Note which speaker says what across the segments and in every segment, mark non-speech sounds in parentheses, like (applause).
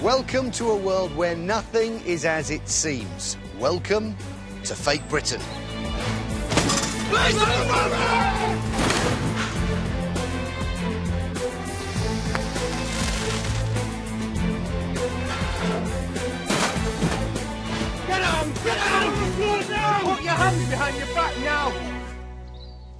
Speaker 1: Welcome to a world where nothing is as it seems. Welcome to Fake Britain. Get on! Get out!
Speaker 2: Put your hands behind your back now!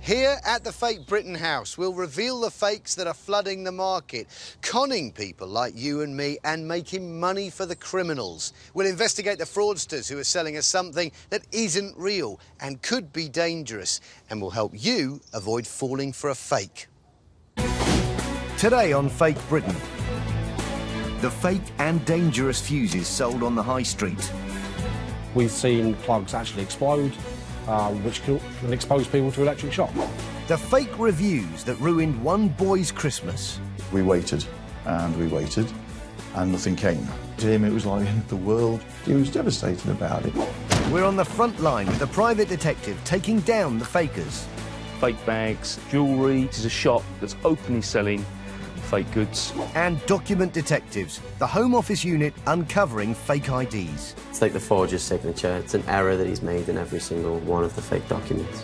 Speaker 1: Here at the Fake Britain House, we'll reveal the fakes that are flooding the market, conning people like you and me and making money for the criminals. We'll investigate the fraudsters who are selling us something that isn't real and could be dangerous, and we'll help you avoid falling for a fake.
Speaker 3: Today on Fake Britain. The fake and dangerous fuses sold on the high street.
Speaker 4: We've seen plugs actually explode, uh, which can can expose people to electric shock.
Speaker 3: The fake reviews that ruined one boy's Christmas.
Speaker 5: We waited and we waited and nothing came. To him, it was like the end of the world. He was devastated about it.
Speaker 3: We're on the front line with a private detective taking down the fakers.
Speaker 6: fake bags, jewellery. This is a shop that's openly selling fake goods.
Speaker 3: And document detectives, the Home Office unit uncovering fake IDs.
Speaker 7: It's like the forger's signature. It's an error that he's made in every single one of the fake documents.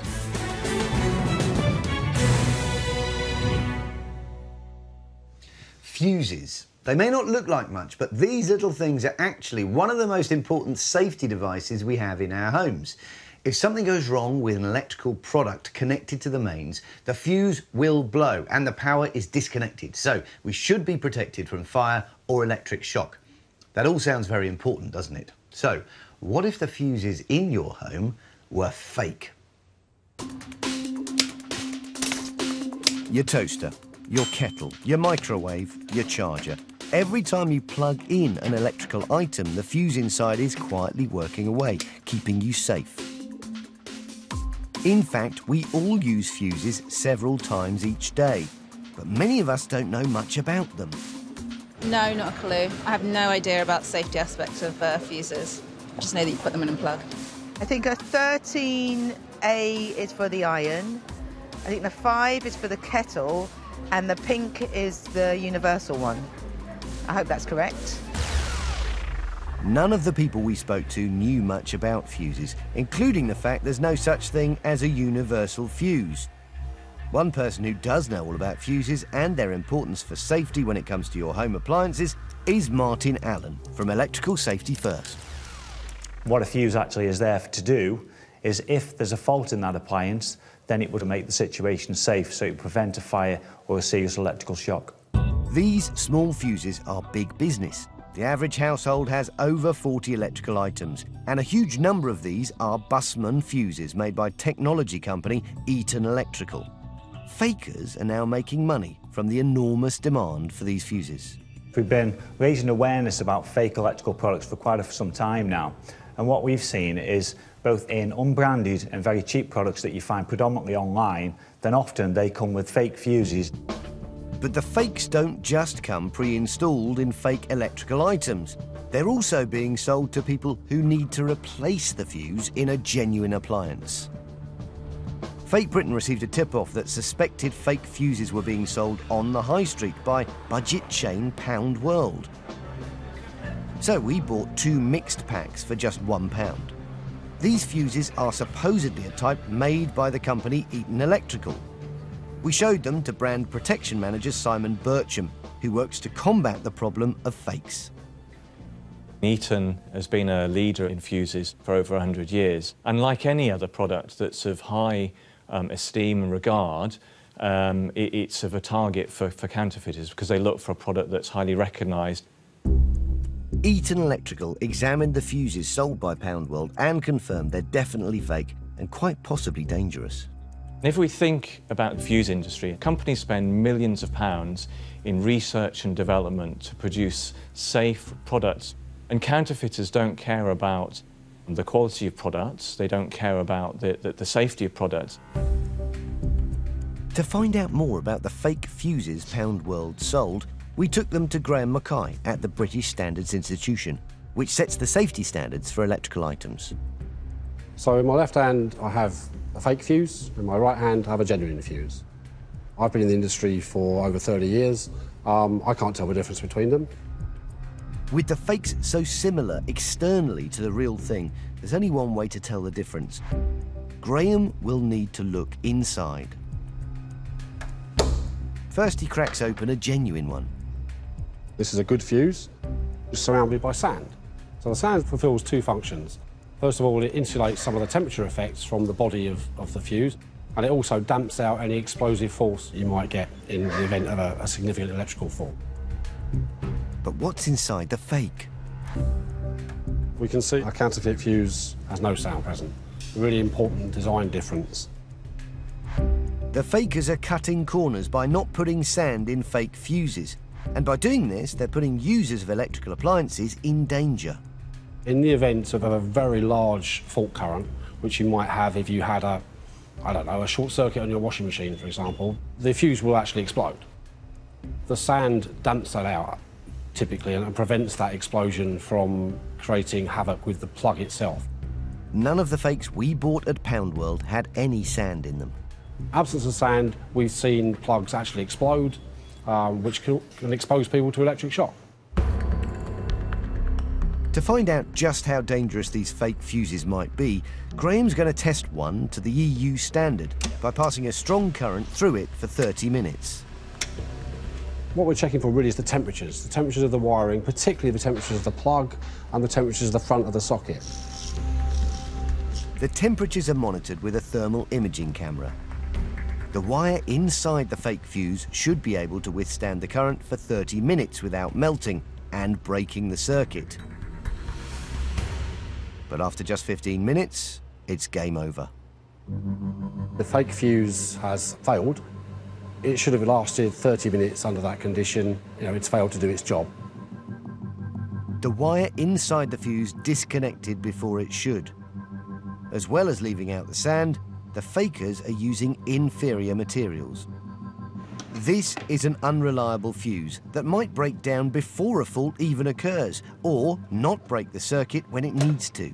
Speaker 1: Fuses. They may not look like much, but these little things are actually one of the most important safety devices we have in our homes. If something goes wrong with an electrical product connected to the mains, the fuse will blow and the power is disconnected. So we should be protected from fire or electric shock. That all sounds very important, doesn't it? So, what if the fuses in your home were fake?
Speaker 3: Your toaster, your kettle, your microwave, your charger. Every time you plug in an electrical item, the fuse inside is quietly working away, keeping you safe. In fact, we all use fuses several times each day, but many of us don't know much about them.
Speaker 8: No, not a clue. I have no idea about the safety aspects of uh, fuses. I just know that you put them in and plug.
Speaker 9: I think a 13A is for the iron. I think the 5 is for the kettle. And the pink is the universal one. I hope that's correct.
Speaker 3: None of the people we spoke to knew much about fuses, including the fact there's no such thing as a universal fuse. One person who does know all about fuses and their importance for safety when it comes to your home appliances is Martin Allen from Electrical Safety First.
Speaker 10: What a fuse actually is there to do is if there's a fault in that appliance, then it would make the situation safe so it would prevent a fire or a serious electrical shock.
Speaker 3: These small fuses are big business. The average household has over 40 electrical items, and a huge number of these are Bussmann fuses made by technology company Eaton Electrical. Fakers are now making money from the enormous demand for these fuses.
Speaker 10: We've been raising awareness about fake electrical products for quite some time now, and what we've seen is both in unbranded and very cheap products that you find predominantly online, then often they come with fake fuses.
Speaker 3: But the fakes don't just come pre-installed in fake electrical items. They're also being sold to people who need to replace the fuse in a genuine appliance. Fake Britain received a tip-off that suspected fake fuses were being sold on the high street by budget chain Pound World. So we bought two mixed packs for just one pound. These fuses are supposedly a type made by the company Eaton Electrical. We showed them to brand protection manager Simon Bircham, who works to combat the problem of fakes.
Speaker 11: Eaton has been a leader in fuses for over 100 years. And like any other product that's of high um, esteem and regard, um, it, it's of a target for, for counterfeiters because they look for a product that's highly recognised.
Speaker 3: Eaton Electrical examined the fuses sold by Pound World and confirmed they're definitely fake and quite possibly dangerous.
Speaker 11: If we think about the fuse industry, companies spend millions of pounds in research and development to produce safe products. And counterfeiters don't care about the quality of products, they don't care about the, the, the safety of products.
Speaker 3: To find out more about the fake fuses Pound World sold, we took them to Graham Mackay at the British Standards Institution, which sets the safety standards for electrical items.
Speaker 4: So in my left hand, I have a fake fuse. In my right hand, I have a genuine fuse. I've been in the industry for over 30 years. Um, I can't tell the difference between them.
Speaker 3: With the fakes so similar externally to the real thing, there's only one way to tell the difference. Graham will need to look inside. First, he cracks open a genuine one.
Speaker 4: This is a good fuse, it's surrounded by sand. So the sand fulfills two functions. First of all, it insulates some of the temperature effects from the body of, of the fuse, and it also damps out any explosive force you might get in the event of a, a significant electrical fault.
Speaker 3: But what's inside the fake?
Speaker 4: We can see a counterfeit fuse has no sound present. A really important design difference.
Speaker 3: The fakers are cutting corners by not putting sand in fake fuses. And by doing this, they're putting users of electrical appliances in danger.
Speaker 4: In the event of a very large fault current, which you might have if you had a, I don't know, a short circuit on your washing machine, for example, the fuse will actually explode. The sand damps that out, typically, and prevents that explosion from creating havoc with the plug itself.
Speaker 3: None of the fakes we bought at Pound World had any sand in them.
Speaker 4: Absence of sand, we've seen plugs actually explode, um, which can, can expose people to electric shock.
Speaker 3: To find out just how dangerous these fake fuses might be, Graham's going to test one to the EU standard by passing a strong current through it for 30 minutes.
Speaker 4: What we're checking for really is the temperatures, the temperatures of the wiring, particularly the temperatures of the plug and the temperatures of the front of the socket.
Speaker 3: The temperatures are monitored with a thermal imaging camera. The wire inside the fake fuse should be able to withstand the current for 30 minutes without melting and breaking the circuit. But after just 15 minutes, it's game over.
Speaker 4: The fake fuse has failed. It should have lasted 30 minutes under that condition. You know, it's failed to do its job.
Speaker 3: The wire inside the fuse disconnected before it should. As well as leaving out the sand, the fakers are using inferior materials. This is an unreliable fuse that might break down before a fault even occurs, or not break the circuit when it needs to.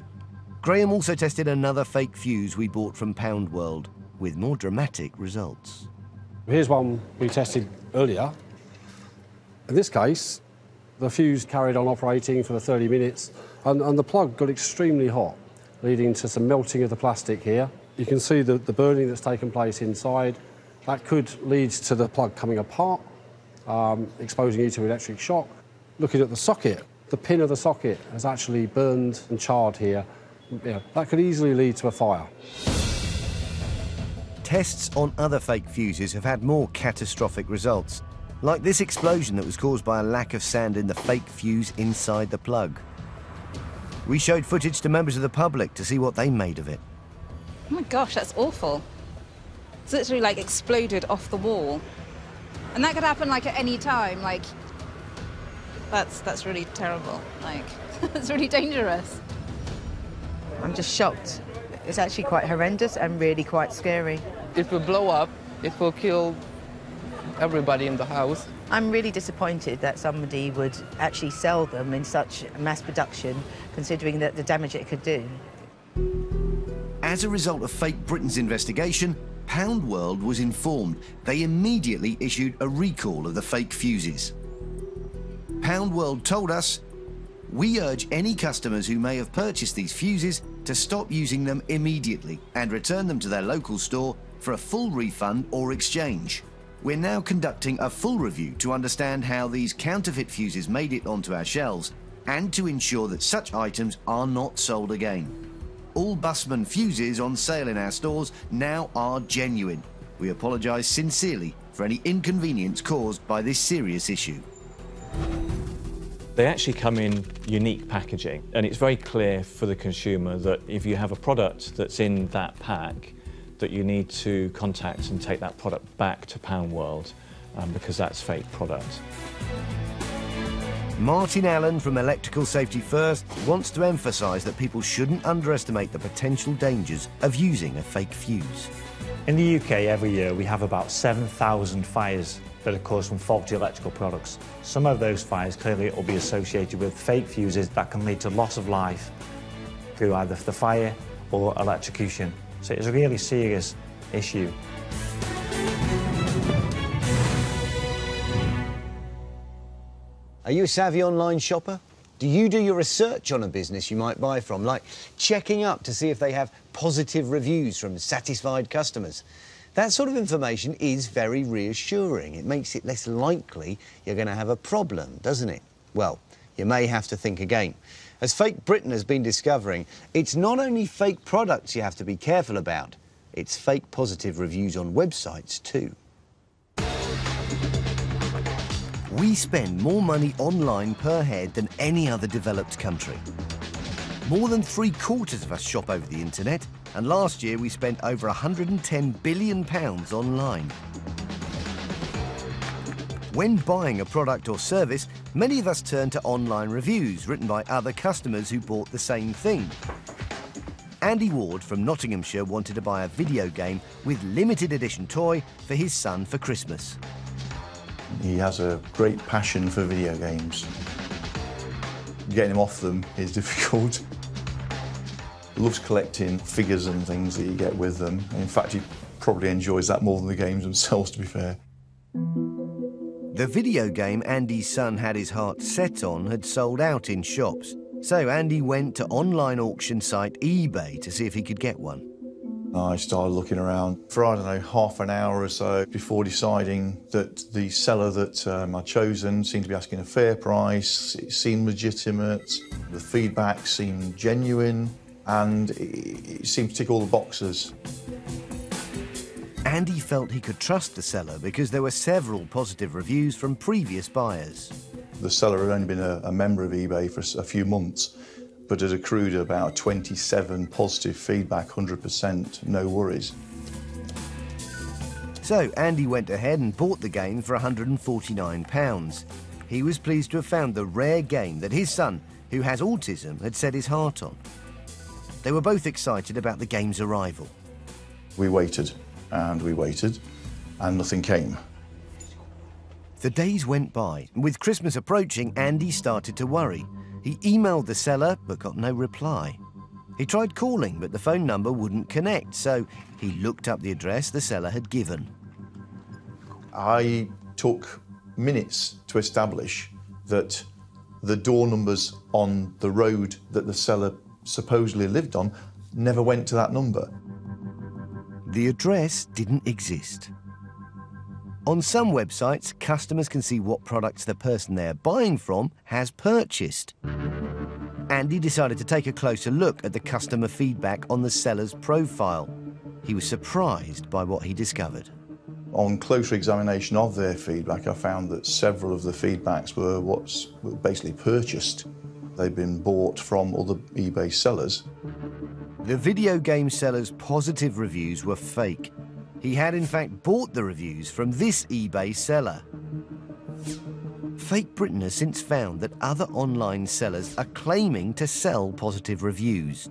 Speaker 3: Graham also tested another fake fuse we bought from Pound World, with more dramatic results.
Speaker 4: Here's one we tested earlier. In this case, the fuse carried on operating for the 30 minutes, and, and the plug got extremely hot, leading to some melting of the plastic here. You can see the, the burning that's taken place inside. That could lead to the plug coming apart, um, exposing you to electric shock. Looking at the socket, the pin of the socket has actually burned and charred here. Yeah, that could easily lead to a fire.
Speaker 3: Tests on other fake fuses have had more catastrophic results, like this explosion that was caused by a lack of sand in the fake fuse inside the plug. We showed footage to members of the public to see what they made of it.
Speaker 8: Oh my gosh, that's awful. It's literally like exploded off the wall. And that could happen like at any time, like that's that's really terrible. Like (laughs) it's really dangerous.
Speaker 9: I'm just shocked. It's actually quite horrendous and really quite scary.
Speaker 2: It will blow up, it will kill everybody in the house.
Speaker 9: I'm really disappointed that somebody would actually sell them in such mass production, considering that the damage it could do.
Speaker 3: As a result of Fake Britain's investigation, Pound World was informed. They immediately issued a recall of the fake fuses. Pound World told us, we urge any customers who may have purchased these fuses to stop using them immediately and return them to their local store for a full refund or exchange. We're now conducting a full review to understand how these counterfeit fuses made it onto our shelves and to ensure that such items are not sold again. All Bussmann fuses on sale in our stores now are genuine. We apologise sincerely for any inconvenience caused by this serious issue.
Speaker 11: They actually come in unique packaging, and it's very clear for the consumer that if you have a product that's in that pack, that you need to contact and take that product back to Pound World um, because that's fake product.
Speaker 3: Martin Allen from Electrical Safety First wants to emphasise that people shouldn't underestimate the potential dangers of using a fake fuse.
Speaker 10: In the UK, every year we have about 7,000 fires that are caused from faulty electrical products. Some of those fires clearly will be associated with fake fuses that can lead to loss of life through either the fire or electrocution. So it's a really serious issue.
Speaker 1: Are you a savvy online shopper? Do you do your research on a business you might buy from, like checking up to see if they have positive reviews from satisfied customers? That sort of information is very reassuring. It makes it less likely you're going to have a problem, doesn't it? Well, you may have to think again. As Fake Britain has been discovering, it's not only fake products you have to be careful about, it's fake positive reviews on websites too.
Speaker 3: We spend more money online per head than any other developed country. More than three quarters of us shop over the internet, and last year we spent over 110 billion pounds online. When buying a product or service, many of us turn to online reviews written by other customers who bought the same thing. Andy Ward from Nottinghamshire wanted to buy a video game with limited edition toy for his son for Christmas.
Speaker 5: He has a great passion for video games. Getting him off them is (laughs) difficult. Loves collecting figures and things that you get with them. In fact, he probably enjoys that more than the games themselves, to be fair.
Speaker 3: The video game Andy's son had his heart set on had sold out in shops, so Andy went to online auction site eBay to see if he could get one.
Speaker 5: I started looking around for, I don't know, half an hour or so before deciding that the seller that um, I'd chosen seemed to be asking a fair price, it seemed legitimate, the feedback seemed genuine, and it, it seemed to tick all the boxes.
Speaker 3: Andy felt he could trust the seller because there were several positive reviews from previous buyers.
Speaker 5: The seller had only been a, a member of eBay for a few months, but had accrued about 27 positive feedback, 100%, no worries.
Speaker 3: So Andy went ahead and bought the game for £149. He was pleased to have found the rare game that his son, who has autism, had set his heart on. They were both excited about the game's arrival.
Speaker 5: We waited and we waited, and nothing came.
Speaker 3: The days went by, and with Christmas approaching, Andy started to worry. He emailed the seller, but got no reply. He tried calling, but the phone number wouldn't connect, so he looked up the address the seller had given.
Speaker 5: I took minutes to establish that the door numbers on the road that the seller supposedly lived on never went to that number.
Speaker 3: The address didn't exist. On some websites, customers can see what products the person they're buying from has purchased. Andy decided to take a closer look at the customer feedback on the seller's profile. He was surprised by what he discovered.
Speaker 5: On closer examination of their feedback, I found that several of the feedbacks were what's basically purchased. They'd been bought from other eBay sellers.
Speaker 3: The video game seller's positive reviews were fake. He had in fact bought the reviews from this eBay seller. Fake Britain has since found that other online sellers are claiming to sell positive reviews.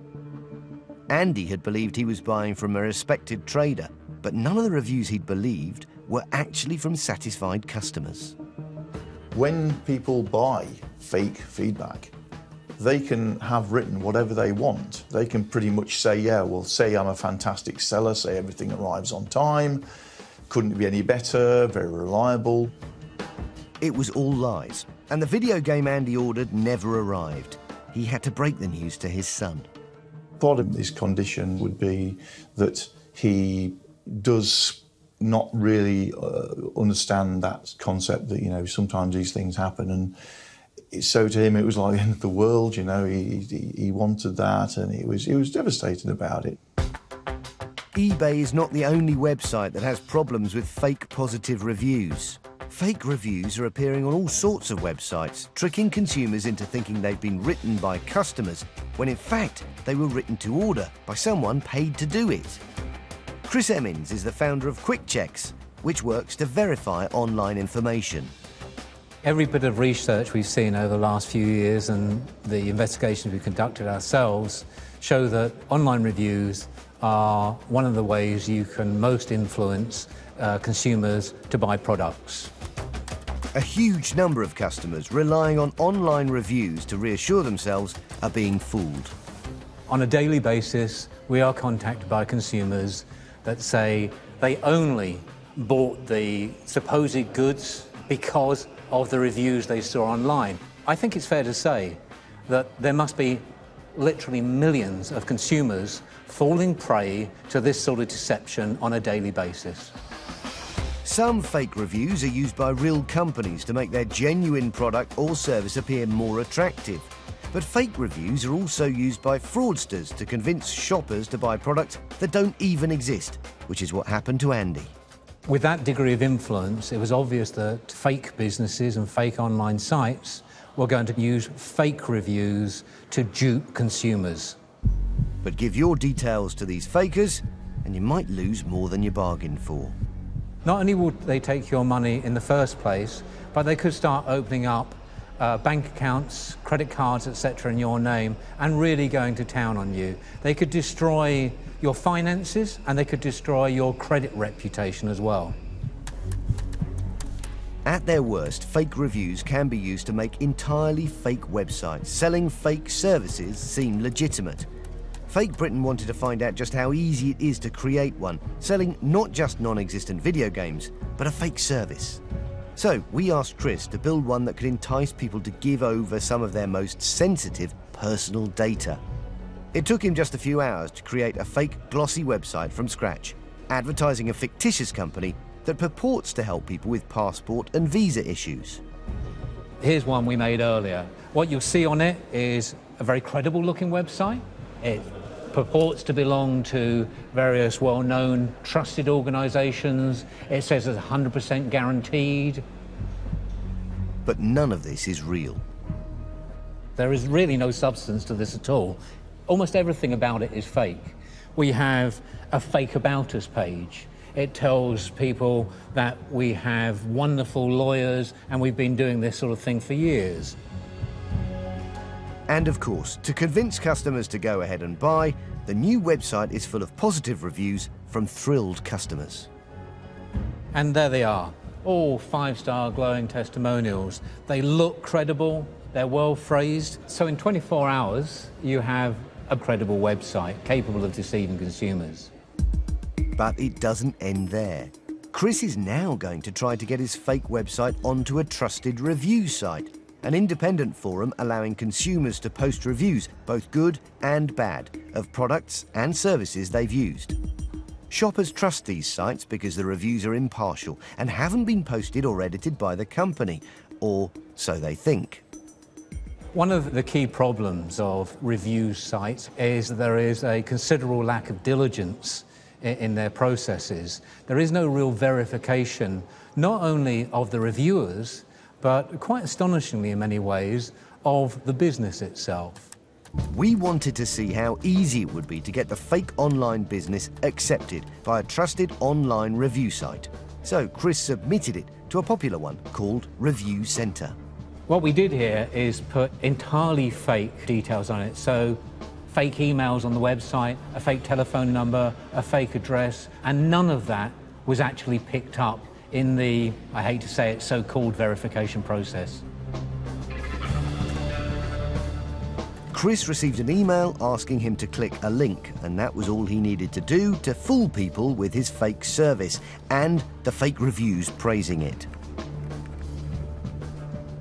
Speaker 3: Andy had believed he was buying from a respected trader, but none of the reviews he'd believed were actually from satisfied customers.
Speaker 5: When people buy fake feedback, they can have written whatever they want. They can pretty much say, yeah, well, say I'm a fantastic seller, say everything arrives on time, couldn't be any better, very reliable.
Speaker 3: It was all lies, and the video game Andy ordered never arrived. He had to break the news to his son.
Speaker 5: Part of his condition would be that he does not really uh, understand that concept that, you know, sometimes these things happen and so to him it was like the end of the world, you know, he, he, he wanted that and he was, he was devastated about it.
Speaker 3: eBay is not the only website that has problems with fake positive reviews. Fake reviews are appearing on all sorts of websites, tricking consumers into thinking they've been written by customers, when in fact they were written to order by someone paid to do it. Chris Emmins is the founder of Kwikchex, which works to verify online information.
Speaker 12: Every bit of research we've seen over the last few years and the investigations we've conducted ourselves show that online reviews are one of the ways you can most influence uh, consumers to buy products.
Speaker 3: A huge number of customers relying on online reviews to reassure themselves are being fooled.
Speaker 12: On a daily basis, we are contacted by consumers that say they only bought the supposed goods because of the reviews they saw online. I think it's fair to say that there must be literally millions of consumers falling prey to this sort of deception on a daily basis.
Speaker 3: Some fake reviews are used by real companies to make their genuine product or service appear more attractive. But fake reviews are also used by fraudsters to convince shoppers to buy products that don't even exist, which is what happened to Andy.
Speaker 12: With that degree of influence, it was obvious that fake businesses and fake online sites were going to use fake reviews to dupe consumers.
Speaker 3: But give your details to these fakers, and you might lose more than you bargained for.
Speaker 12: Not only would they take your money in the first place, but they could start opening up uh, bank accounts, credit cards, etc., in your name, and really going to town on you. They could destroy your finances and they could destroy your credit reputation as well.
Speaker 3: At their worst, fake reviews can be used to make entirely fake websites, selling fake services seem legitimate. Fake Britain wanted to find out just how easy it is to create one, selling not just non-existent video games, but a fake service. So we asked Chris to build one that could entice people to give over some of their most sensitive personal data. It took him just a few hours to create a fake glossy website from scratch, advertising a fictitious company that purports to help people with passport and visa issues.
Speaker 12: Here's one we made earlier. What you'll see on it is a very credible looking website. It purports to belong to various well-known trusted organisations. It says it's 100% guaranteed.
Speaker 3: But none of this is real.
Speaker 12: There is really no substance to this at all. Almost everything about it is fake. We have a fake about us page. It tells people that we have wonderful lawyers and we've been doing this sort of thing for years.
Speaker 3: And of course, to convince customers to go ahead and buy, the new website is full of positive reviews from thrilled customers.
Speaker 12: And there they are, all five-star glowing testimonials. They look credible, they're well phrased. So in 24 hours, you have a credible website capable of deceiving consumers.
Speaker 3: But it doesn't end there. Chris is now going to try to get his fake website onto a trusted review site, an independent forum allowing consumers to post reviews, both good and bad, of products and services they've used. Shoppers trust these sites because the reviews are impartial and haven't been posted or edited by the company, or so they think.
Speaker 12: One of the key problems of review sites is there is a considerable lack of diligence in their processes. There is no real verification, not only of the reviewers, but quite astonishingly in many ways, of the business itself.
Speaker 3: We wanted to see how easy it would be to get the fake online business accepted by a trusted online review site. So Chris submitted it to a popular one called Review Centre.
Speaker 12: What we did here is put entirely fake details on it. So fake emails on the website, a fake telephone number, a fake address, and none of that was actually picked up in the, I hate to say it, so-called verification process.
Speaker 3: Chris received an email asking him to click a link, and that was all he needed to do to fool people with his fake service and the fake reviews praising it.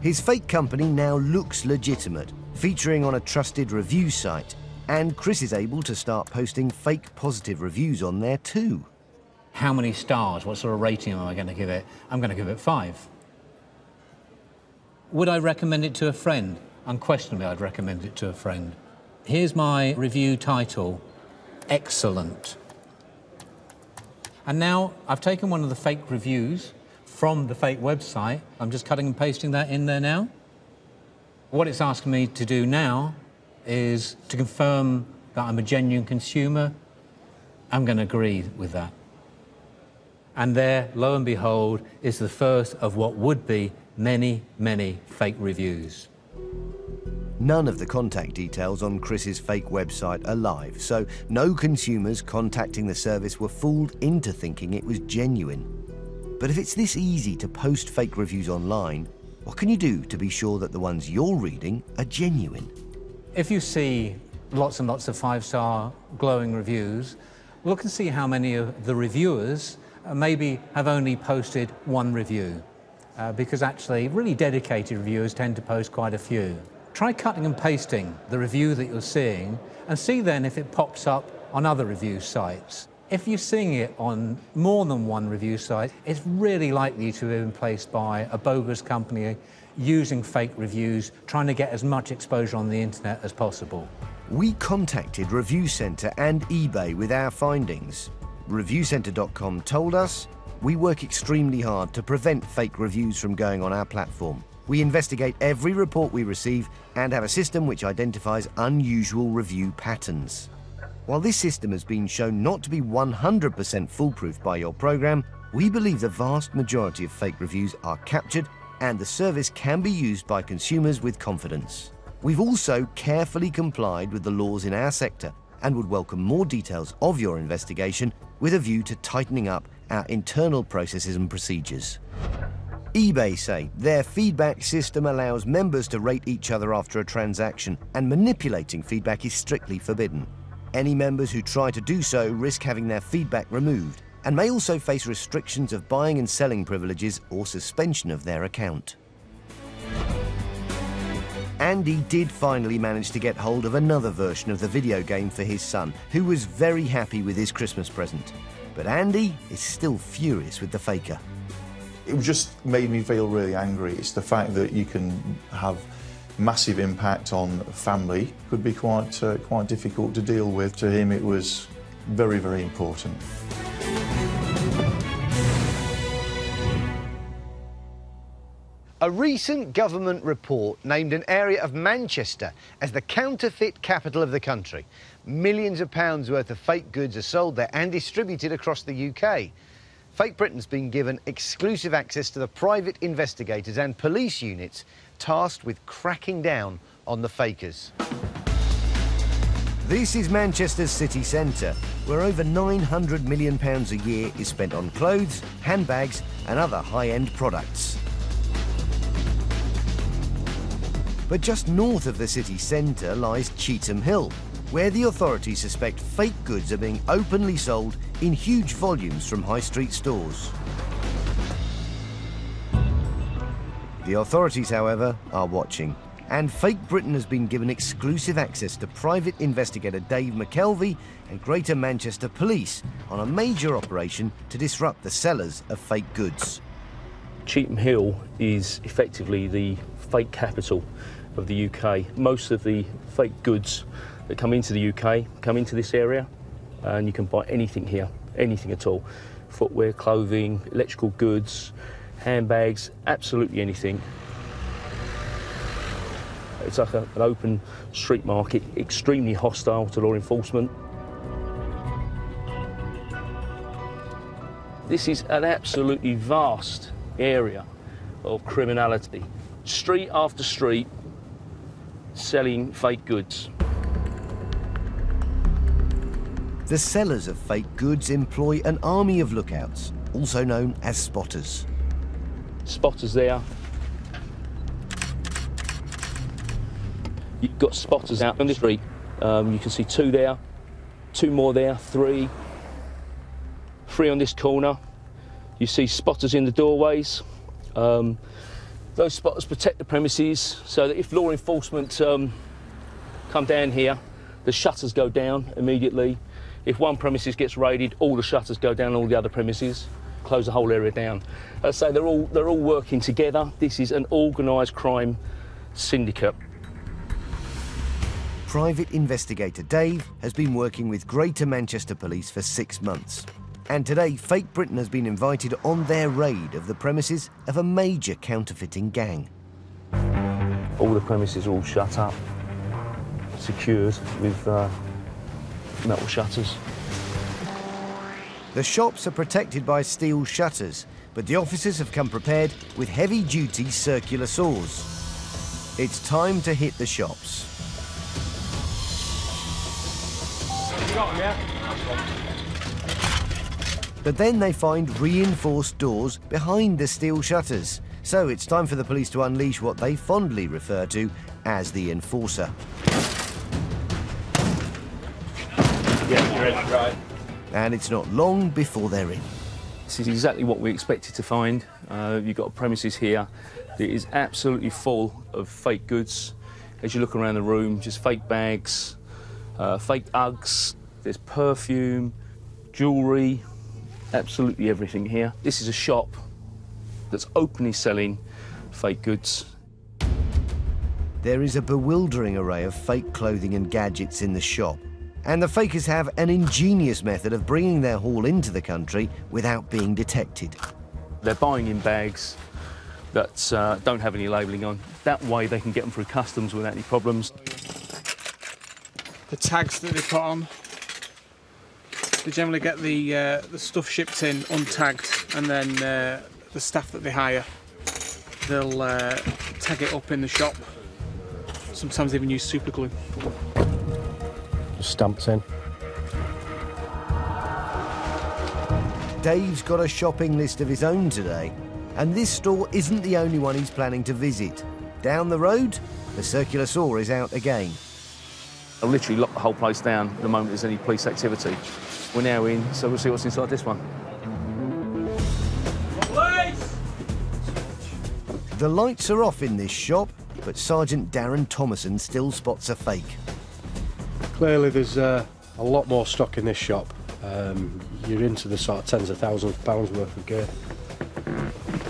Speaker 3: His fake company now looks legitimate, featuring on a trusted review site, and Chris is able to start posting fake positive reviews on there too.
Speaker 12: How many stars? What sort of rating am I going to give it? I'm going to give it five. Would I recommend it to a friend? Unquestionably, I'd recommend it to a friend. Here's my review title Excellent. And now I've taken one of the fake reviews from the fake website. I'm just cutting and pasting that in there now. What it's asking me to do now is to confirm that I'm a genuine consumer. I'm going to agree with that. And there, lo and behold, is the first of what would be many, many fake reviews.
Speaker 3: None of the contact details on Chris's fake website are live, so no consumers contacting the service were fooled into thinking it was genuine. But if it's this easy to post fake reviews online, what can you do to be sure that the ones you're reading are genuine?
Speaker 12: If you see lots and lots of five-star glowing reviews, look and see how many of the reviewers uh, maybe have only posted one review. Uh, because actually, really dedicated reviewers tend to post quite a few. try cutting and pasting the review that you're seeing and see then if it pops up on other review sites. If you're seeing it on more than one review site, it's really likely to have been placed by a bogus company using fake reviews, trying to get as much exposure on the internet as possible.
Speaker 3: We contacted Review Centre and eBay with our findings. ReviewCentre.com told us we work extremely hard to prevent fake reviews from going on our platform. We investigate every report we receive and have a system which identifies unusual review patterns. While this system has been shown not to be 100% foolproof by your program, we believe the vast majority of fake reviews are captured and the service can be used by consumers with confidence. We've also carefully complied with the laws in our sector and would welcome more details of your investigation with a view to tightening up our internal processes and procedures. eBay say their feedback system allows members to rate each other after a transaction, and manipulating feedback is strictly forbidden. Any members who try to do so risk having their feedback removed and may also face restrictions of buying and selling privileges or suspension of their account. Andy did finally manage to get hold of another version of the video game for his son, who was very happy with his Christmas present. But Andy is still furious with the faker.
Speaker 5: It just made me feel really angry. It's the fact that you can have massive impact on family could be quite uh, quite difficult to deal with. To him, it was very very important.
Speaker 1: A recent government report named an area of Manchester as the counterfeit capital of the country. Millions of pounds worth of fake goods are sold there and distributed across the UK. Fake Britain's been given exclusive access to the private investigators and police units tasked with cracking down on the fakers.
Speaker 3: This is Manchester's city centre, where over £900 million a year is spent on clothes, handbags, and other high end products. But just north of the city centre lies Cheetham Hill, where the authorities suspect fake goods are being openly sold in huge volumes from high street stores. The authorities, however, are watching. And Fake Britain has been given exclusive access to private investigator Dave McKelvey and Greater Manchester Police on a major operation to disrupt the sellers of fake goods.
Speaker 6: Cheetham Hill is effectively the fake capital of the UK. Most of the fake goods that come into the UK come into this area, and you can buy anything here, anything at all footwear, clothing, electrical goods, handbags, absolutely anything. It's like a, an open street market, extremely hostile to law enforcement. This is an absolutely vast area of criminality. Street after street, selling fake goods.
Speaker 3: The sellers of fake goods employ an army of lookouts, also known as spotters.
Speaker 6: Spotters there. You've got spotters out on the street. Um, you can see two there, two more there, three, three on this corner. You see spotters in the doorways. Um, those spotters protect the premises so that if law enforcement um, come down here, the shutters go down immediately. If one premises gets raided, all the shutters go down all the other premises, close the whole area down. Uh, so they're all, they're all working together. This is an organised crime syndicate.
Speaker 3: Private investigator Dave has been working with Greater Manchester Police for six months. And today, Fake Britain has been invited on their raid of the premises of a major counterfeiting gang.
Speaker 6: All the premises are all shut up, secured with uh, metal shutters.
Speaker 3: The shops are protected by steel shutters, but the officers have come prepared with heavy duty circular saws. It's time to hit the shops. But then they find reinforced doors behind the steel shutters. So it's time for the police to unleash what they fondly refer to as the enforcer.
Speaker 6: Yeah, ready. Right.
Speaker 3: And it's not long before they're in.
Speaker 6: This is exactly what we expected to find. Uh, you've got premises here that is absolutely full of fake goods. as you look around the room, just fake bags, uh, fake Uggs, there's perfume, jewellery, absolutely everything here. This is a shop that's openly selling fake goods.
Speaker 3: There is a bewildering array of fake clothing and gadgets in the shop. And the fakers have an ingenious method of bringing their haul into the country without being detected.
Speaker 6: They're buying in bags that uh, don't have any labelling on. That way they can get them through customs without any problems.
Speaker 13: The tags that they put on, they generally get the, uh, the stuff shipped in untagged and then uh, the staff that they hire, they'll uh, tag it up in the shop. Sometimes they even use super glue.
Speaker 14: Just stamped in.
Speaker 3: Dave's got a shopping list of his own today, and this store isn't the only one he's planning to visit. Down the road, the circular saw is out again.
Speaker 6: They'll literally lock the whole place down the moment there's any police activity. We're now in, so we'll see what's inside this one.
Speaker 3: The lights are off in this shop, but Sergeant Darren Thomason still spots a fake.
Speaker 14: Clearly, there's uh, a lot more stock in this shop. Um, you're into the sort of tens of thousands of pounds worth of gear.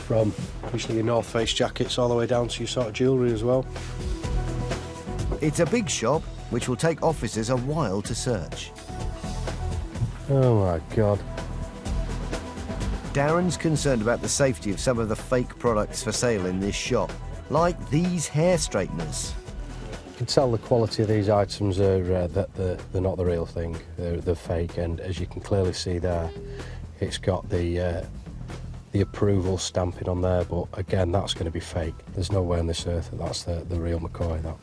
Speaker 14: From usually your North Face jackets all the way down to your sort of jewellery as well.
Speaker 3: It's a big shop, which will take officers a while to search.
Speaker 14: Oh my God.
Speaker 3: Darren's concerned about the safety of some of the fake products for sale in this shop, like these hair straighteners.
Speaker 14: You can tell the quality of these items are uh, that they're, they're not the real thing. They're, they're fake, and as you can clearly see there, it's got the uh, the approval stamping on there. But again, that's going to be fake. There's no way on this earth that that's the, the real McCoy. That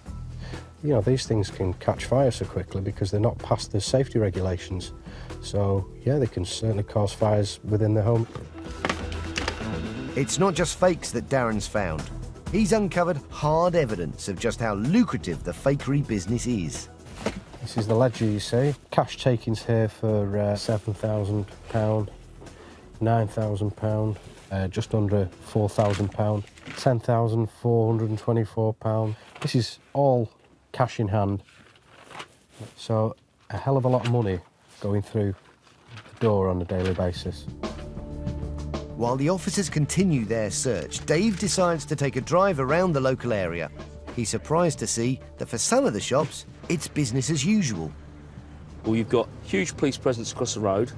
Speaker 14: you know these things can catch fire so quickly because they're not past the safety regulations. So yeah, they can certainly cause fires within the home.
Speaker 3: It's not just fakes that Darren's found. He's uncovered hard evidence of just how lucrative the fakery business is.
Speaker 14: This is the ledger you see. Cash takings here for uh, £7,000, £9,000, uh, just under £4,000, £10,424. This is all cash in hand. So a hell of a lot of money going through the door on a daily basis.
Speaker 3: While the officers continue their search, Dave decides to take a drive around the local area. He's surprised to see that for some of the shops, it's business as usual.
Speaker 6: Well, you've got huge police presence across the road.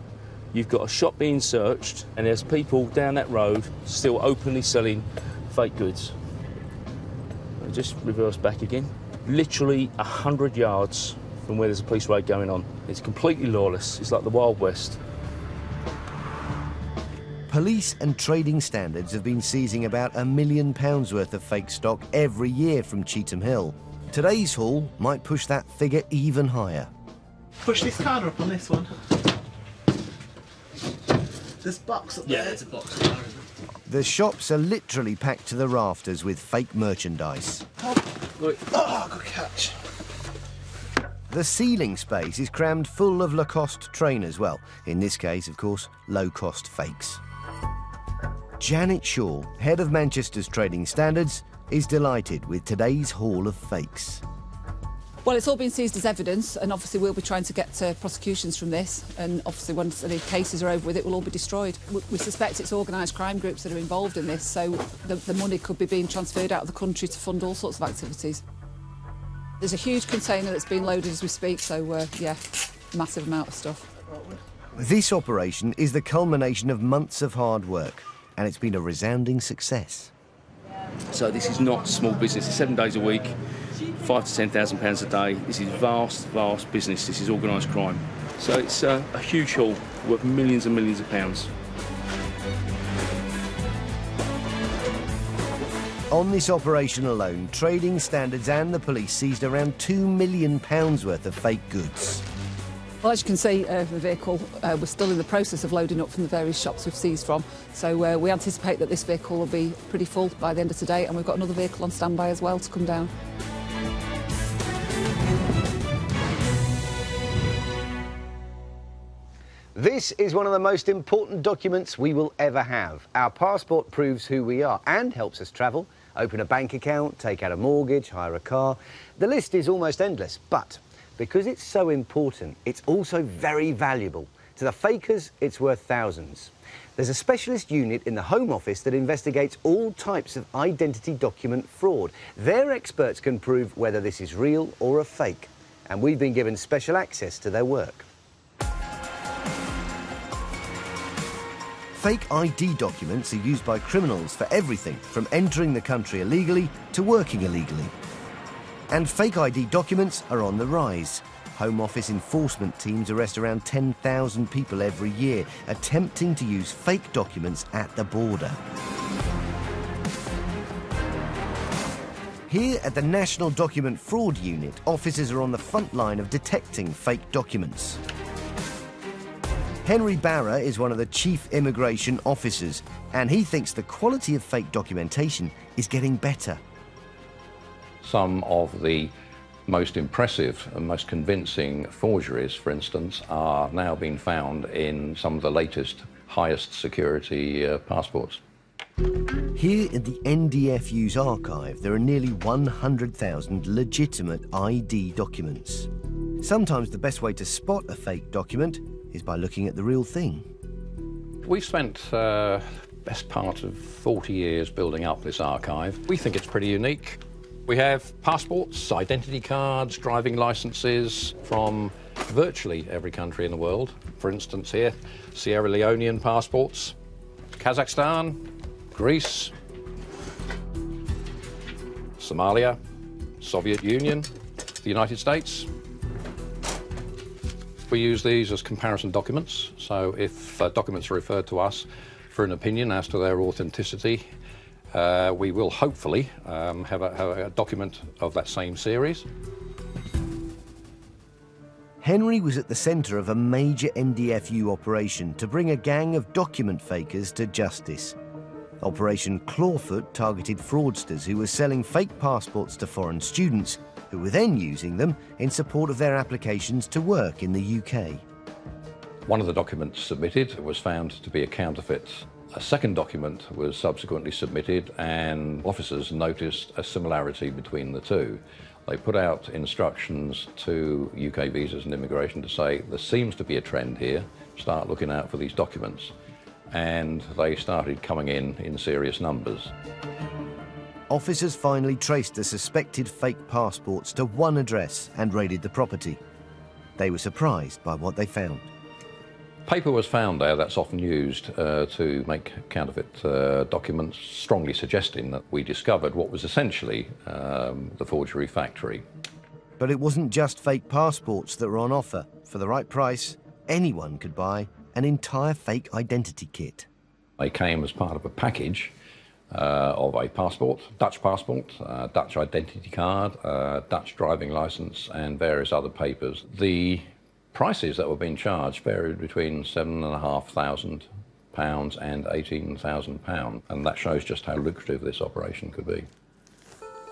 Speaker 6: You've got a shop being searched, and there's people down that road still openly selling fake goods. I'll just reverse back again. Literally a hundred yards from where there's a police raid going on. It's completely lawless. It's like the Wild West.
Speaker 3: Police and trading standards have been seizing about a million pounds worth of fake stock every year from Cheetham Hill. Today's haul might push that figure even higher.
Speaker 15: Push this card up on this one. This box up there.
Speaker 16: Yeah, it's a box.
Speaker 3: The shops are literally packed to the rafters with fake merchandise.
Speaker 15: Oh, good catch.
Speaker 3: The ceiling space is crammed full of Lacoste trainers. Well, in this case, of course, low cost fakes. Janet Shaw, head of Manchester's Trading Standards, is delighted with today's haul of fakes.
Speaker 17: Well, it's all been seized as evidence, and obviously we'll be trying to get uh, prosecutions from this. And obviously, once the cases are over with, it will all be destroyed. We, we suspect it's organised crime groups that are involved in this, so the, the money could be being transferred out of the country to fund all sorts of activities. There's a huge container that's being loaded as we speak, so uh, yeah, massive amount of stuff.
Speaker 3: This operation is the culmination of months of hard work, and it's been a resounding success.
Speaker 6: So this is not small business. It's seven days a week, five to ten thousand pounds a day. This is vast, vast business. This is organised crime. So it's uh, a huge haul worth millions and millions of pounds.
Speaker 3: On this operation alone, Trading Standards and the police seized around £2 million worth of fake goods.
Speaker 17: Well, as you can see, uh, the vehicle, uh, we're still in the process of loading up from the various shops we've seized from. So uh, we anticipate that this vehicle will be pretty full by the end of today, and we've got another vehicle on standby as well to come down.
Speaker 18: This is one of the most important documents we will ever have. Our passport proves who we are and helps us travel
Speaker 1: open a bank account, take out a mortgage, hire a car. The list is almost endless, but because it's so important, it's also very valuable. To the fakers, it's worth thousands. There's a specialist unit in the Home Office that investigates all types of identity document fraud. Their experts can prove whether this is real or a fake, and we've been given special access to their work.
Speaker 3: Fake ID documents are used by criminals for everything from entering the country illegally to working illegally. And fake ID documents are on the rise. Home Office enforcement teams arrest around 10,000 people every year attempting to use fake documents at the border. Here at the National Document Fraud Unit, officers are on the front line of detecting fake documents. Henry Barra is one of the chief immigration officers, and he thinks the quality of fake documentation is getting better.
Speaker 19: Some of the most impressive and most convincing forgeries, for instance, are now being found in some of the latest, highest security uh, passports.
Speaker 3: Here in the NDFU's archive, there are nearly 100,000 legitimate ID documents. Sometimes the best way to spot a fake document is by looking at the real thing.
Speaker 19: We've spent uh, best part of 40 years building up this archive. We think it's pretty unique. We have passports, identity cards, driving licenses from virtually every country in the world. For instance, here, Sierra Leonean passports, Kazakhstan, Greece, Somalia, Soviet Union, the United States. We use these as comparison documents, so if uh, documents are referred to us for an opinion as to their authenticity, uh, we will hopefully um, have, a, have a document of that same series.
Speaker 3: Henry was at the centre of a major NDFU operation to bring a gang of document fakers to justice. Operation Clawfoot targeted fraudsters who were selling fake passports to foreign students who were then using them in support of their applications to work in the UK.
Speaker 19: One of the documents submitted was found to be a counterfeit. A second document was subsequently submitted, and officers noticed a similarity between the two. They put out instructions to UK Visas and Immigration to say there seems to be a trend here, start looking out for these documents. And they started coming in in serious numbers.
Speaker 3: Officers finally traced the suspected fake passports to one address and raided the property. They were surprised by what they found.
Speaker 19: Paper was found there that's often used uh, to make counterfeit uh, documents, strongly suggesting that we discovered what was essentially um, the forgery factory.
Speaker 3: But it wasn't just fake passports that were on offer. For the right price, anyone could buy an entire fake identity kit.
Speaker 19: They came as part of a package uh, of a passport, Dutch passport, uh, Dutch identity card, uh, Dutch driving license, and various other papers. The prices that were being charged varied between seven and a half thousand pounds and eighteen thousand pounds, and that shows just how lucrative this operation could be.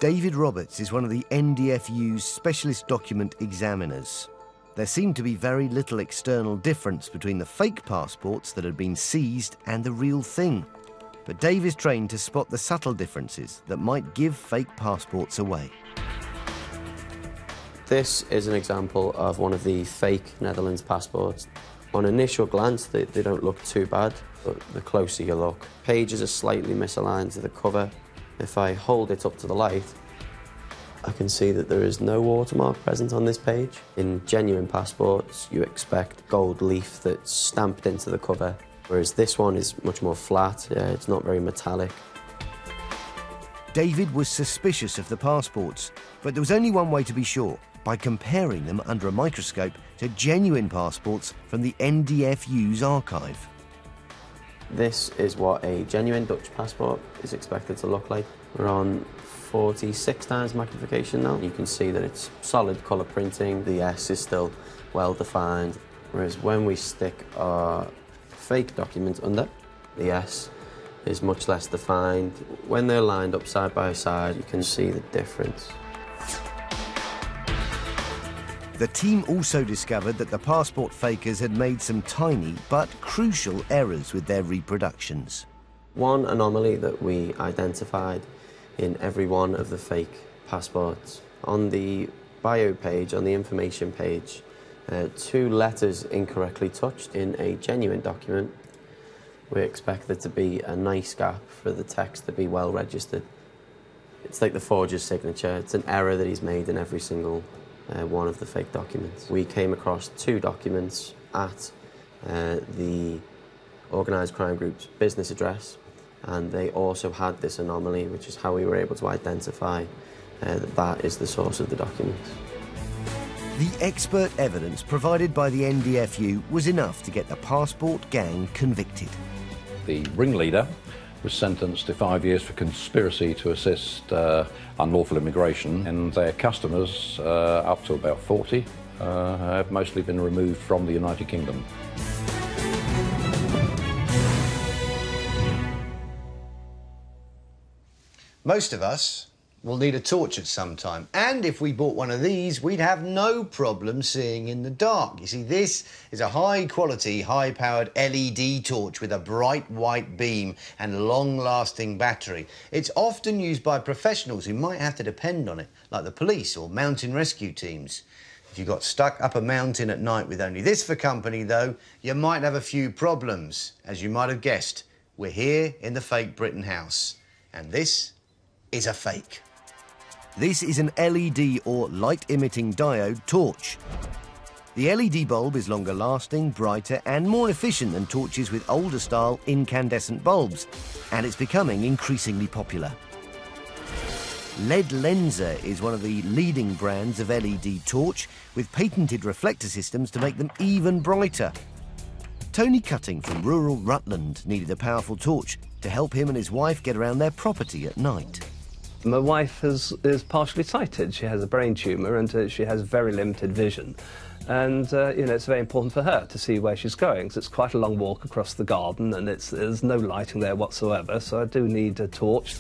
Speaker 3: David Roberts is one of the NDFU's specialist document examiners. There seemed to be very little external difference between the fake passports that had been seized and the real thing. But Dave is trained to spot the subtle differences that might give fake passports away.
Speaker 7: This is an example of one of the fake Netherlands passports. On initial glance, they, they don't look too bad, but the closer you look, pages are slightly misaligned to the cover. If I hold it up to the light, I can see that there is no watermark present on this page. In genuine passports, you expect gold leaf that's stamped into the cover, whereas this one is much more flat, uh, it's not very metallic.
Speaker 3: David was suspicious of the passports, but there was only one way to be sure by comparing them under a microscope to genuine passports from the NDFU's archive.
Speaker 7: This is what a genuine Dutch passport is expected to look like. We're on 46 times magnification now. You can see that it's solid colour printing, the S is still well defined, whereas when we stick our fake document under, the S is much less defined. When they're lined up side by side, you can see the difference.
Speaker 3: The team also discovered that the passport fakers had made some tiny but crucial errors with their reproductions.
Speaker 7: One anomaly that we identified in every one of the fake passports. On the bio page, on the information page, uh, two letters incorrectly touched in a genuine document. We expect there to be a nice gap for the text to be well registered. It's like the forger's signature. It's an error that he's made in every single uh, one of the fake documents. We came across two documents at uh, the organised crime group's business address, and they also had this anomaly, which is how we were able to identify uh, that that is the source of the documents.
Speaker 3: The expert evidence provided by the NDFU was enough to get the passport gang convicted.
Speaker 19: The ringleader was sentenced to five years for conspiracy to assist uh, unlawful immigration, and their customers, uh, up to about 40, uh, have mostly been removed from the United Kingdom.
Speaker 1: Most of us will need a torch at some time. And if we bought one of these, we'd have no problem seeing in the dark. You see, this is a high quality, high powered LED torch with a bright white beam and long lasting battery. It's often used by professionals who might have to depend on it, like the police or mountain rescue teams. If you got stuck up a mountain at night with only this for company, though, you might have a few problems. As you might have guessed, we're here in the fake Britain house. And this is a fake.
Speaker 3: This is an LED or light emitting diode torch. The LED bulb is longer lasting, brighter, and more efficient than torches with older style incandescent bulbs, and it's becoming increasingly popular. LED Lenser is one of the leading brands of LED torch with patented reflector systems to make them even brighter. Tony Cutting from rural Rutland needed a powerful torch to help him and his wife get around their property at night.
Speaker 20: My wife has, is partially sighted. She has a brain tumour and uh, she has very limited vision. And, uh, you know, it's very important for her to see where she's going. So it's quite a long walk across the garden and it's, there's no lighting there whatsoever. So I do need a torch.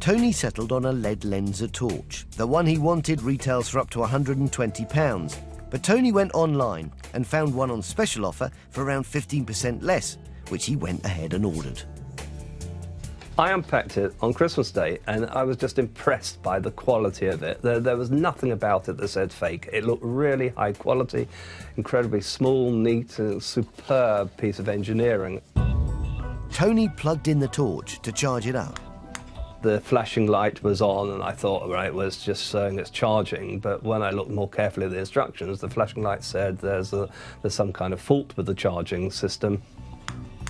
Speaker 3: Tony settled on a LED Lenser torch. The one he wanted retails for up to £120. But Tony went online and found one on special offer for around 15% less, which he went ahead and ordered.
Speaker 20: I unpacked it on Christmas Day and I was just impressed by the quality of it. There, there, was nothing about it that said fake. It looked really high quality, incredibly small, neat, and superb piece of engineering.
Speaker 3: Tony plugged in the torch to charge it up.
Speaker 20: The flashing light was on and I thought, right, it was just saying it's charging. But when I looked more carefully at the instructions, the flashing light said there's, a, there's some kind of fault with the charging system.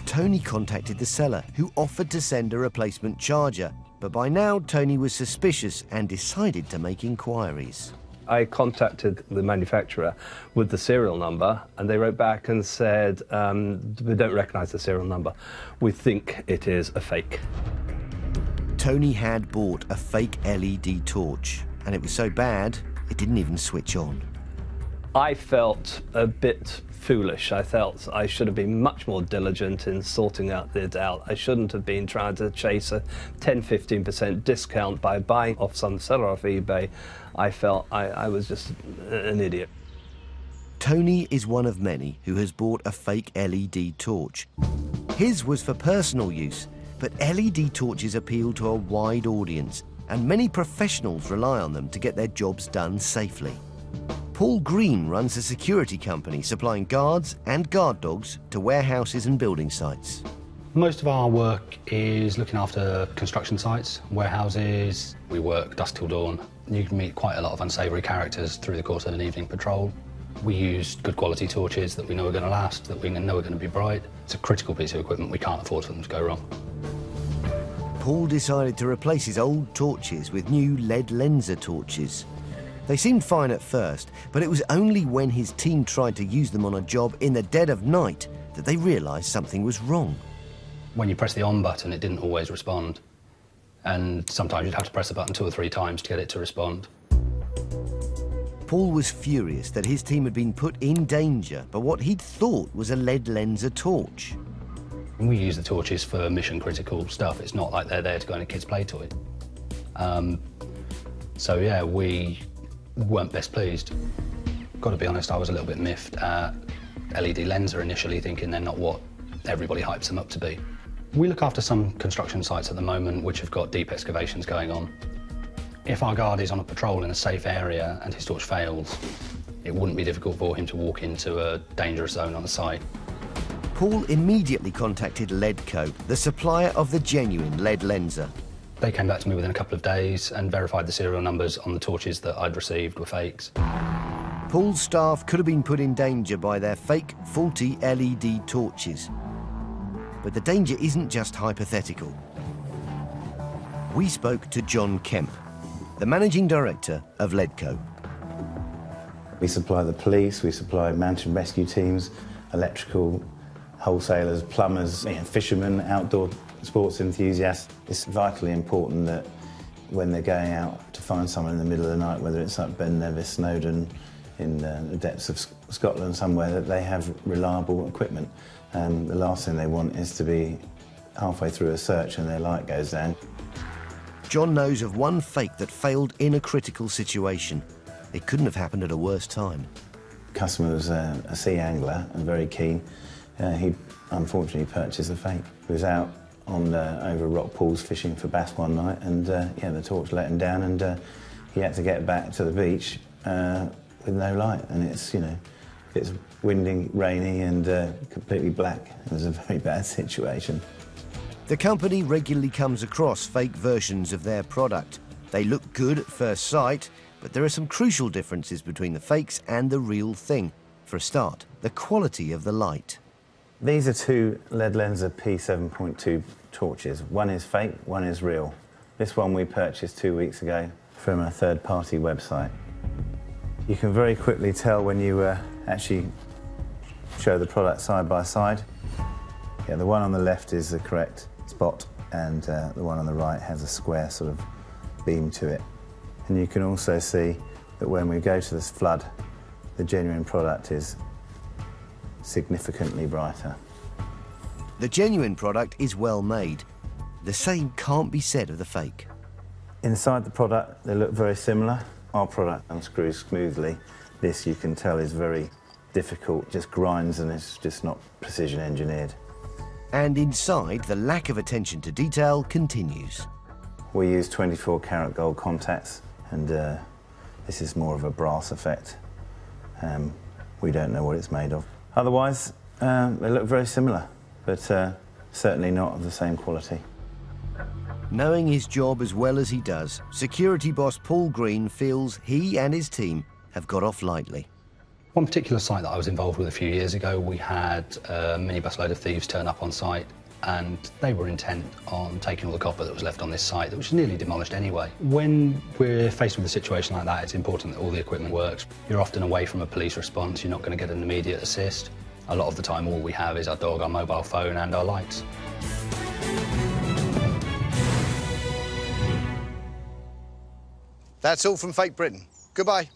Speaker 3: Tony contacted the seller, who offered to send a replacement charger. But by now, Tony was suspicious and decided to make inquiries.
Speaker 20: I contacted the manufacturer with the serial number, and they wrote back and said, um, We don't recognise the serial number. We think it is a fake.
Speaker 3: Tony had bought a fake LED torch, and it was so bad, it didn't even switch on.
Speaker 20: I felt a bit foolish. I felt I should have been much more diligent in sorting out the doubt. I shouldn't have been trying to chase a 10 15% discount by buying off some seller off eBay. I felt I, I was just an idiot.
Speaker 3: Tony is one of many who has bought a fake LED torch. His was for personal use, but LED torches appeal to a wide audience, and many professionals rely on them to get their jobs done safely. Paul Green runs a security company supplying guards and guard dogs to warehouses and building sites.
Speaker 21: Most of our work is looking after construction sites, warehouses. We work dusk till dawn. You can meet quite a lot of unsavoury characters through the course of an evening patrol. We use good quality torches that we know are going to last, that we know are going to be bright. It's a critical piece of equipment. We can't afford for them to go wrong.
Speaker 3: Paul decided to replace his old torches with new LED Lenser torches. They seemed fine at first, but it was only when his team tried to use them on a job in the dead of night that they realised something was wrong.
Speaker 21: When you press the on button, it didn't always respond. And sometimes you'd have to press the button two or three times to get it to respond.
Speaker 3: Paul was furious that his team had been put in danger by what he'd thought was a LED Lenser torch.
Speaker 21: We use the torches for mission critical stuff. It's not like they're there to go in a kid's play toy. Um, so yeah, we weren't best pleased. Got to be honest, I was a little bit miffed at LED Lenser initially, thinking they're not what everybody hypes them up to be. We look after some construction sites at the moment which have got deep excavations going on. If our guard is on a patrol in a safe area and his torch fails, it wouldn't be difficult for him to walk into a dangerous zone on the site.
Speaker 3: Paul immediately contacted Ledco, the supplier of the genuine LED Lenser.
Speaker 21: They came back to me within a couple of days and verified the serial numbers on the torches that I'd received were fakes.
Speaker 3: Paul's staff could have been put in danger by their fake, faulty LED torches. But the danger isn't just hypothetical. We spoke to John Kemp, the managing director of Ledco.
Speaker 22: We supply the police, we supply mountain rescue teams, electrical wholesalers, plumbers, you know, fishermen, outdoor sports enthusiasts. It's vitally important that when they're going out to find someone in the middle of the night, whether it's like Ben Nevis, Snowdon, in the depths of Scotland somewhere, that they have reliable equipment. Um, the last thing they want is to be halfway through a search and their light goes down.
Speaker 3: John knows of one fake that failed in a critical situation. It couldn't have happened at a worse time.
Speaker 22: Customer was uh, a sea angler and very keen. Uh, he unfortunately purchased a fake. He was out on uh, over rock pools fishing for bass one night, and uh, yeah, the torch let him down, and uh, he had to get back to the beach uh, with no light. And it's you know, it's windy, rainy, and uh, completely black. It was a very (laughs) bad situation.
Speaker 3: The company regularly comes across fake versions of their product. They look good at first sight, but there are some crucial differences between the fakes and the real thing. For a start, the quality of the light.
Speaker 22: These are two LED Lenser P7.2 torches. One is fake, one is real. This one we purchased two weeks ago from a third-party website. You can very quickly tell when you uh, actually show the product side by side. Yeah, the one on the left is the correct spot, and uh, the one on the right has a square sort of beam to it. And you can also see that when we go to this flood, the genuine product is significantly brighter.
Speaker 3: The genuine product is well made. The same can't be said of the fake.
Speaker 22: Inside the product, they look very similar. Our product unscrews smoothly. This, you can tell, is very difficult, just grinds and it's just not precision engineered.
Speaker 3: And inside, the lack of attention to detail continues.
Speaker 22: We use 24 karat gold contacts, and uh, this is more of a brass effect. Um, we don't know what it's made of. Otherwise, um, they look very similar, but uh, certainly not of the same quality.
Speaker 3: Knowing his job as well as he does, security boss Paul Green feels he and his team have got off lightly.
Speaker 21: One particular site that I was involved with a few years ago, we had a minibus load of thieves turn up on site and they were intent on taking all the copper that was left on this site, which was nearly demolished anyway. When we're faced with a situation like that, it's important that all the equipment works. You're often away from a police response, you're not going to get an immediate assist. A lot of the time, all we have is our dog, our mobile phone, and our lights.
Speaker 1: That's all from Fake Britain. Goodbye.